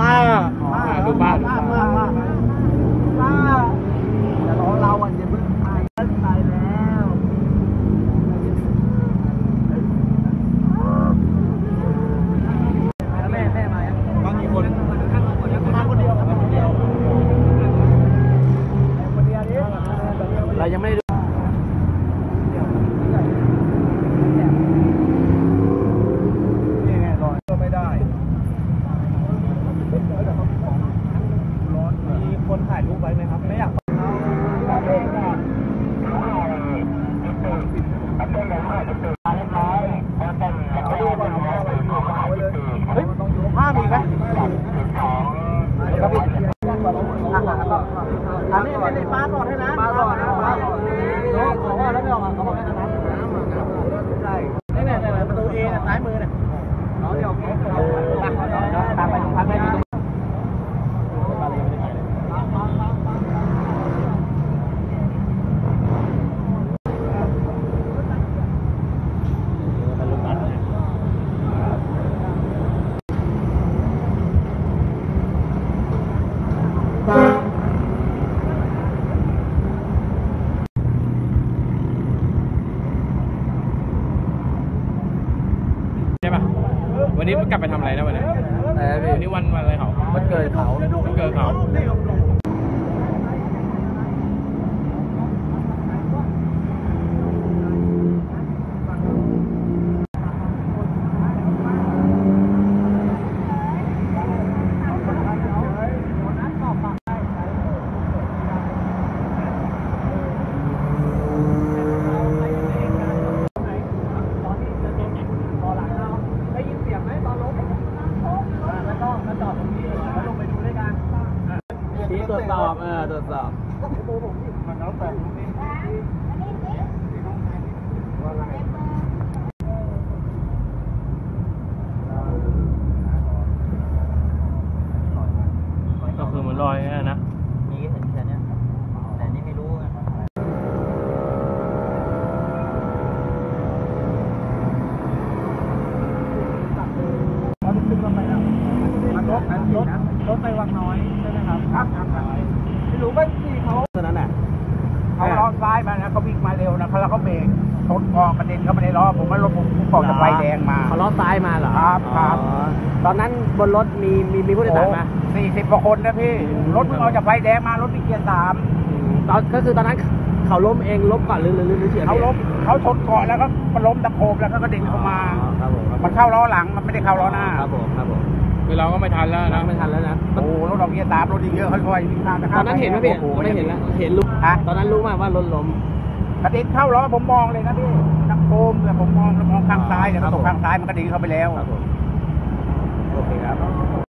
ป้าดูป้าดูป้าป้าป้าป้าแต่เราเราอะจะเพิ่งตายแล้วตายแล้วแม่แม่มาอะบางคนมาคนเดียวมาคนเดียวเรายังไม่ อันนี้อันนี้ป้าก่อดให้นะป้าก่อดนะป้าก่อนโน้บอกว่าแล้วไม่ออกอะเขาบอกให้นะใช่นี่เนี่ยเนี่ยประตูเอเนี่ยซ้ายมือเนี่ยน้องเดี๋ยวตามไปตามไปตรง ใช่ป่ะ วั นนี้มันกลับไปทำอะไรนะวันนี้แต่วันนี้วันวันอะไรเขามันเกิดเขาวันเกิดเขา ได้ยินเสียงไหมตอนล้มแล้วก็มาจอดตรงนี้แล้วลงไปดูด้วยกัน ชี้ ตรวจสอบเออตรวจสอบมันแล้วแต่ตรงนี้ว่าไงก็คือเหมือนรอยเนี่ยนะมีเห็นแค่นี้แต่นี่ไม่รู้ไงรถรถรถไปวังน้อยใช่ไหม ครับครับไม่รู้ว่าที่เขาเท่านั้นแหละเขาล้อซ้ายมานะเขาวิ่งมาเร็วนะเขาแล้วเขาเบรกชนกองกระเด็นเข้ามาในล้อผมว่ารถผมผมบอกจะไฟแดงมา เขาล้อซ้ายมาเหรอครับครับ อ๋อตอนนั้นบนรถมีมีมีผู้โดยสารไหมสี่สิบกว่าคนนะพี่ รถมึงเอาจากไฟแดงมารถมีเกียร์สามตอนก็คือตอนนั้นเขาล้มเองล้มก่อนหรือหรือหรือเฉียดเขาล้มเขาชนเกาะแล้วก็มันล้มตะโคบแล้วก็กระเด็นเข้ามา อ๋อครับผมครับมันเข้าล้อหลังมันไม่ได้เข้าล้อหน้า ครับผมครับผมคือเราก็ไม่ทันแล้วนะ ไม่ทันแล้วนะ โอ้โหรถออกเกียร์สามรถอีกเยอะค่อยๆวิ่งข้ามะตอนนั้นเห็นไหมพี่ไม่เห็นแล้วเห็นรู้ฮะตอนนั้นรู้ไหมว่ารถล้ม กระเด็นเข้าล้อผมมองเลยนะพี่ตะโคมแต่ผมมองแล้วมองข้างซ้ายเดี๋ยวเขาตกข้างซ้ายมันกระเด็นเข้าไปแล้ว ครับผม โอเคครับ